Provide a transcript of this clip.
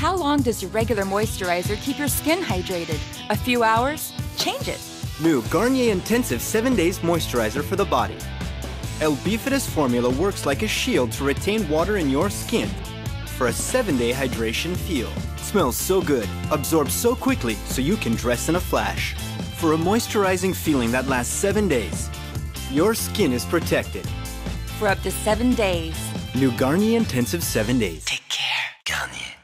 How long does your regular moisturizer keep your skin hydrated? A few hours? Change it. New Garnier Intensive 7 Days Moisturizer for the body. El Bifidus formula works like a shield to retain water in your skin for a 7-day hydration feel. Smells so good, absorbs so quickly so you can dress in a flash. For a moisturizing feeling that lasts 7 days, your skin is protected. For up to seven days. New Garnier Intensive 7 Days. Take care, Garnier.